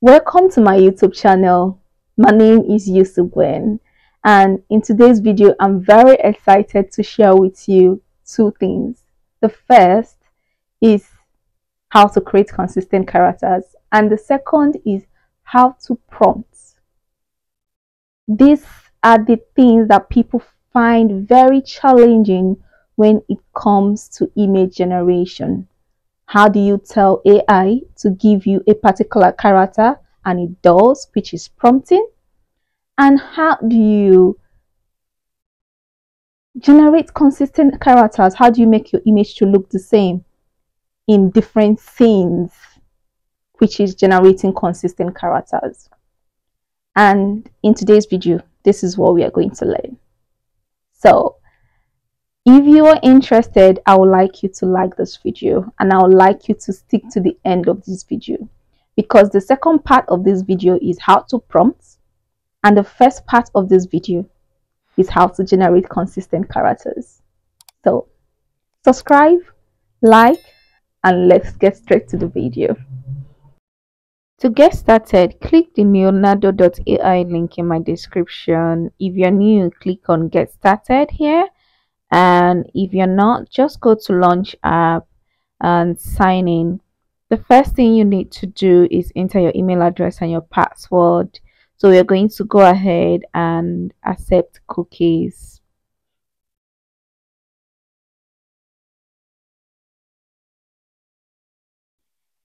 Welcome to my YouTube channel. My name is Uc Gwen and in today's video I'm very excited to share with you two things. The first is how to create consistent characters and the second is how to prompt. These are the things that people find very challenging when it comes to image generation. How do you tell AI to give you a particular character and it does, which is prompting? And how do you generate consistent characters? How do you make your image to look the same in different scenes, which is generating consistent characters? And in today's video, this is what we are going to learn. So if you are interested, I would like you to like this video and I would like you to stick to the end of this video because the second part of this video is how to prompt and the first part of this video is how to generate consistent characters. So subscribe, like, and let's get straight to the video. To get started, click the leonardo.ai link in my description. If you're new, click on get started here and if you're not just go to launch app and sign in. The first thing you need to do is enter your email address and your password. So we're going to go ahead and accept cookies.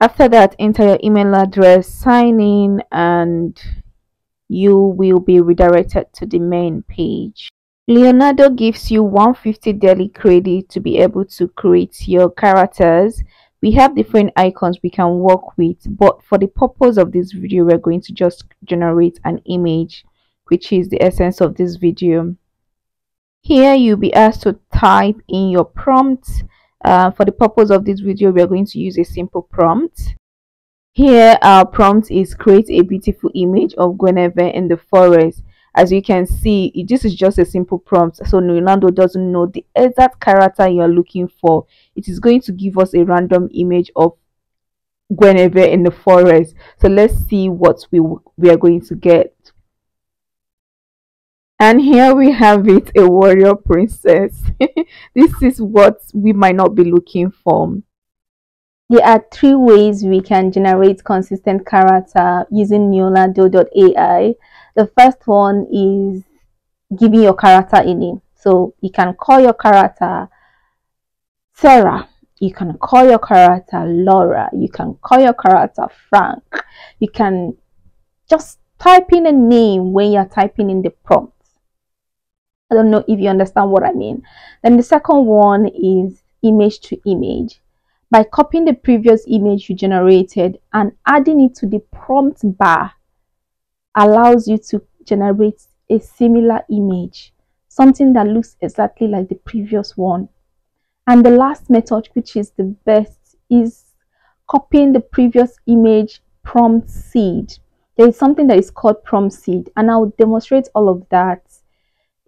After that enter your email address sign in and you will be redirected to the main page Leonardo gives you 150 daily credit to be able to create your characters. We have different icons we can work with, but for the purpose of this video, we're going to just generate an image, which is the essence of this video. Here, you'll be asked to type in your prompt. Uh, for the purpose of this video, we're going to use a simple prompt. Here, our prompt is create a beautiful image of Guinevere in the forest as you can see this is just a simple prompt. So Leonardo doesn't know the exact character you're looking for. It is going to give us a random image of Guinevere in the forest. So let's see what we we are going to get. And here we have it a warrior princess. This is what we might not be looking for. There are three ways we can generate consistent character using Leonardo.ai the first one is giving your character a name. So you can call your character Sarah. You can call your character Laura. You can call your character Frank. You can just type in a name when you're typing in the prompt. I don't know if you understand what I mean. Then the second one is image to image. By copying the previous image you generated and adding it to the prompt bar allows you to generate a similar image, something that looks exactly like the previous one. And the last method, which is the best, is copying the previous image prompt seed. There is something that is called prompt seed, and I'll demonstrate all of that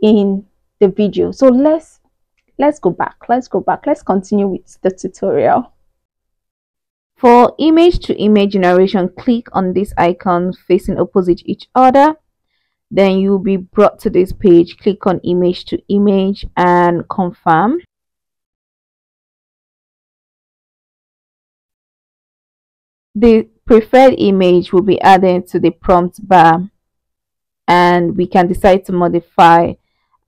in the video. So let's let's go back. Let's go back. Let's continue with the tutorial. For image to image generation, click on these icons facing opposite each other. Then you'll be brought to this page. Click on image to image and confirm. The preferred image will be added to the prompt bar and we can decide to modify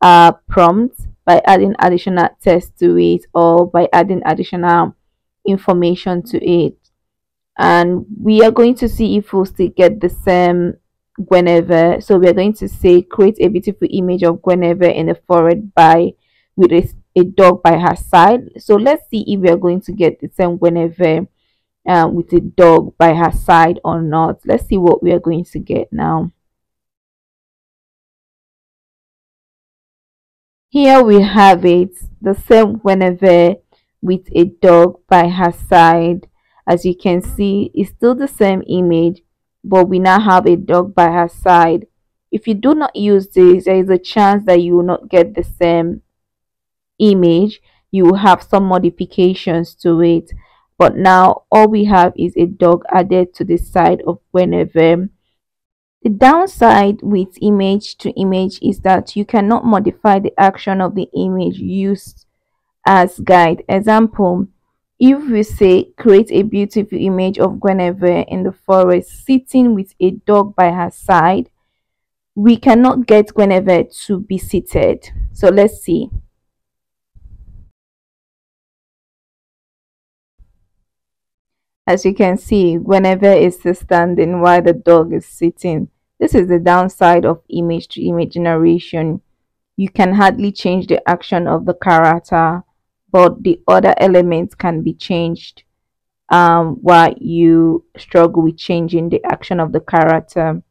our prompt by adding additional text to it or by adding additional information to it and we are going to see if we'll still get the same Guinevere. So we are going to say create a beautiful image of Guinevere in the forehead by with a, a dog by her side. So let's see if we are going to get the same Guinevere uh, with a dog by her side or not. Let's see what we are going to get now. Here we have it, the same Guinevere with a dog by her side as you can see it's still the same image but we now have a dog by her side if you do not use this there is a chance that you will not get the same image you will have some modifications to it but now all we have is a dog added to the side of Guinevere. The downside with image to image is that you cannot modify the action of the image used as guide. Example, if we say create a beautiful image of Guinevere in the forest sitting with a dog by her side, we cannot get Guinevere to be seated. So let's see. As you can see, Guinevere is standing while the dog is sitting. This is the downside of image to image generation. You can hardly change the action of the character, but the other elements can be changed um, while you struggle with changing the action of the character.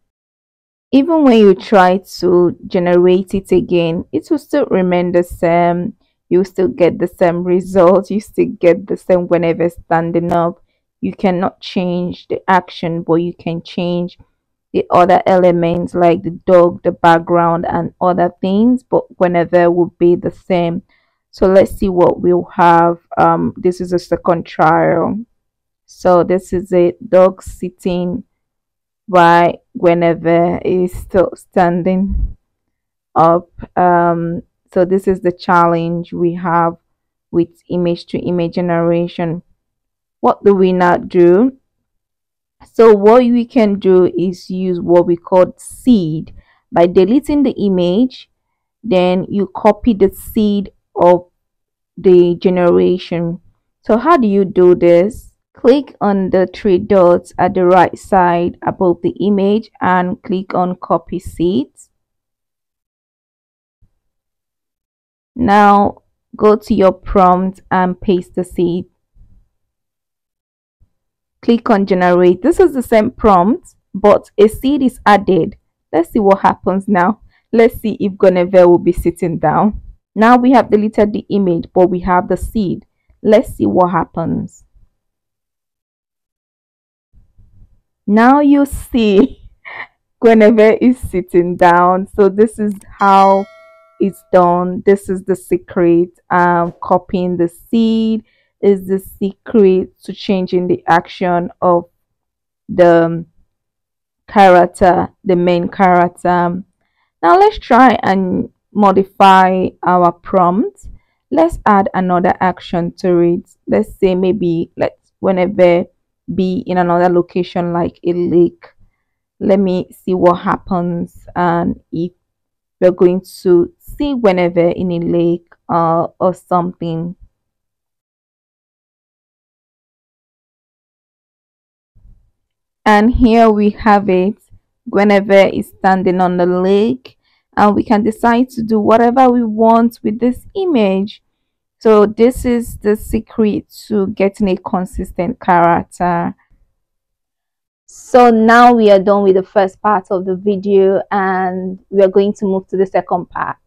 Even when you try to generate it again, it will still remain the same. You still get the same result. You still get the same Guinevere standing up you cannot change the action but you can change the other elements like the dog the background and other things but Guinevere will be the same so let's see what we'll have. Um this is a second trial. So this is a dog sitting by Guinevere is still standing up. Um so this is the challenge we have with image to image generation. What do we not do? So what we can do is use what we call seed. By deleting the image then you copy the seed of the generation. So how do you do this? Click on the three dots at the right side above the image and click on copy seeds. Now go to your prompt and paste the seed. Click on generate. This is the same prompt but a seed is added. Let's see what happens now. Let's see if Guinevere will be sitting down now we have deleted the image but we have the seed. Let's see what happens. Now you see Guinevere is sitting down. So this is how it's done. This is the secret um copying the seed. Is the secret to changing the action of the character, the main character. Now let's try and modify our prompt. Let's add another action to it. Let's say maybe let's Guinevere be in another location like a lake. Let me see what happens and if we're going to see Guinevere in a lake uh, or something and here we have it Guinevere is standing on the lake and we can decide to do whatever we want with this image. So this is the secret to getting a consistent character. So now we are done with the first part of the video and we are going to move to the second part.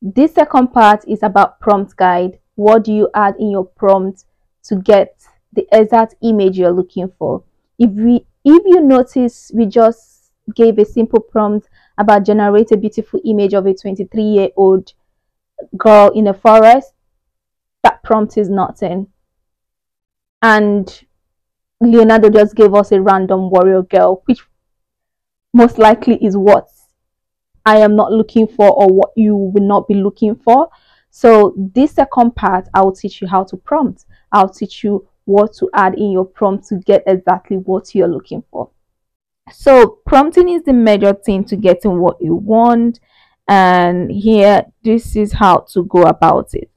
This second part is about prompt guide. What do you add in your prompt to get the exact image you're looking for? If we if you notice we just gave a simple prompt about generate a beautiful image of a 23 year old girl in a forest that prompt is nothing. And leonardo just gave us a random warrior girl which most likely is what i am not looking for or what you will not be looking for. So this second part i'll teach you how to prompt. I'll teach you what to add in your prompt to get exactly what you're looking for. So prompting is the major thing to getting what you want. And here, this is how to go about it.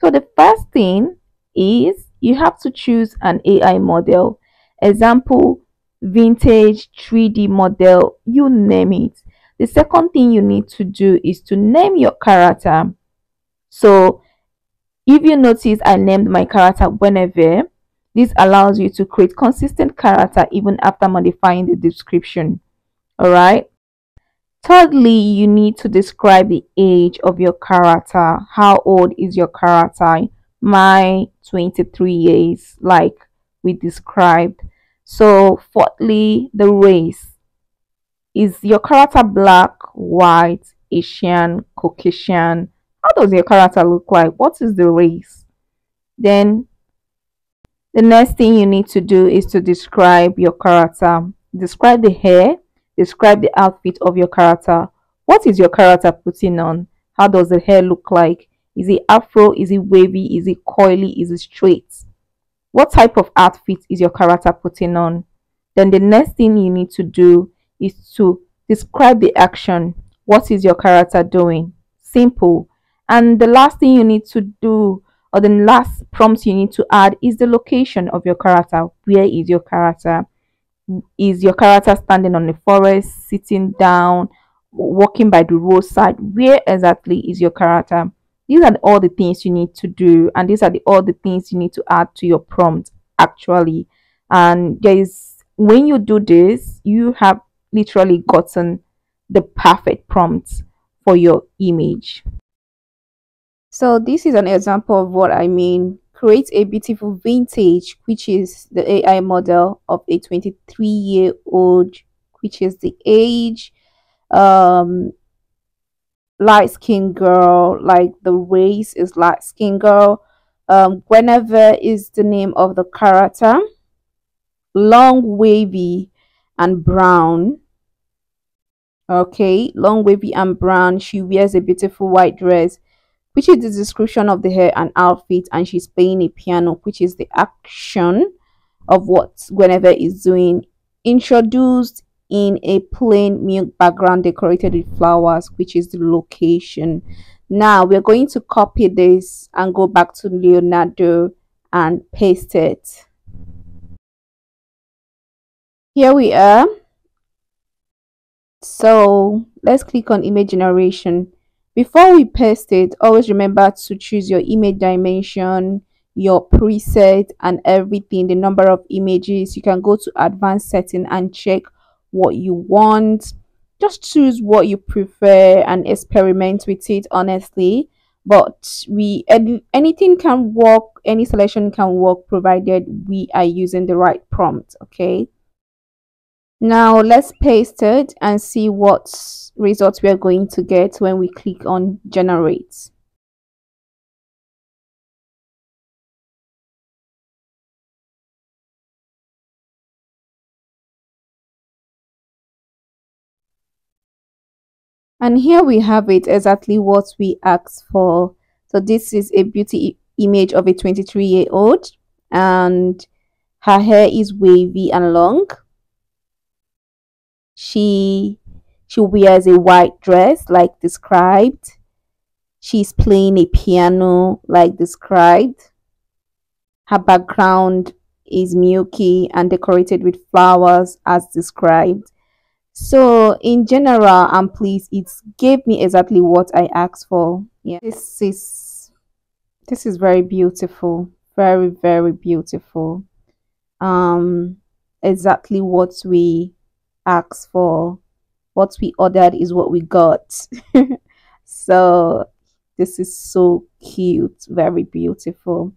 So the first thing is you have to choose an AI model. Example, vintage 3D model, you name it. The second thing you need to do is to name your character. So if you notice I named my character Guinevere, this allows you to create consistent character even after modifying the description. Alright. Thirdly, you need to describe the age of your character. How old is your character? My 23 years, like we described. So, fourthly, the race. Is your character black, white, Asian, Caucasian? How does your character look like? What is the race? Then The next thing you need to do is to describe your character. Describe the hair, describe the outfit of your character. What is your character putting on? How does the hair look like? Is it afro? Is it wavy? Is it coily? Is it straight? What type of outfit is your character putting on? Then the next thing you need to do is to describe the action. What is your character doing? Simple. And the last thing you need to do or the last prompt you need to add is the location of your character. Where is your character? Is your character standing on the forest, sitting down, walking by the roadside? Where exactly is your character? These are all the things you need to do, and these are the all the things you need to add to your prompt actually. And there is when you do this, you have literally gotten the perfect prompt for your image. So this is an example of what I mean. Create a beautiful vintage, which is the AI model of a 23 year old, which is the age, um, light-skinned girl, like the race is light-skinned girl. Um, Guinevere is the name of the character. Long, wavy, and brown. Okay, long, wavy, and brown. She wears a beautiful white dress which is the description of the hair and outfit, and she's playing a piano, which is the action of what Guinevere is doing. Introduced in a plain milk background decorated with flowers, which is the location. Now we're going to copy this and go back to Leonardo and paste it. Here we are. So let's click on image generation before we paste it, always remember to choose your image dimension, your preset and everything, the number of images. You can go to advanced setting and check what you want. Just choose what you prefer and experiment with it honestly. But we anything can work, any selection can work provided we are using the right prompt, okay? Now let's paste it and see what results we are going to get when we click on generate. And here we have it exactly what we asked for. So this is a beauty image of a 23 year old and her hair is wavy and long she she wears a white dress like described. She's playing a piano like described. Her background is milky and decorated with flowers as described. So in general, I'm pleased it gave me exactly what I asked for. Yeah, this is this is very beautiful, very very beautiful. Um, exactly what we asked for. What we ordered is what we got. so this is so cute, very beautiful.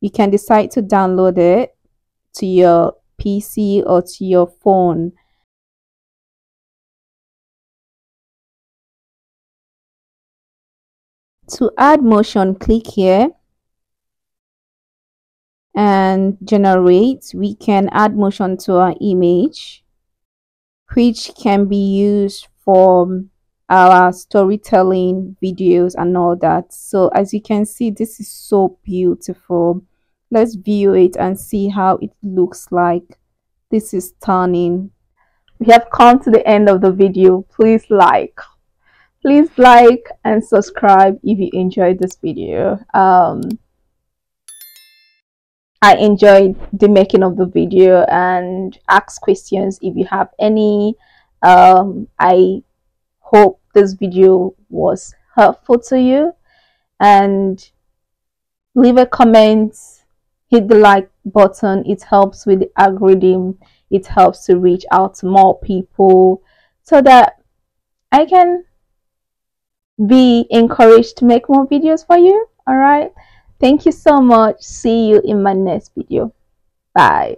You can decide to download it to your PC or to your phone. To add motion, click here and generate. We can add motion to our image which can be used for our storytelling videos and all that. So as you can see this is so beautiful. Let's view it and see how it looks like. This is stunning. We have come to the end of the video. Please like. Please like and subscribe if you enjoyed this video. Um I enjoyed the making of the video and ask questions if you have any. Um, I hope this video was helpful to you and leave a comment, hit the like button. It helps with the algorithm. It helps to reach out to more people so that I can be encouraged to make more videos for you. All right. Thank you so much. See you in my next video. Bye.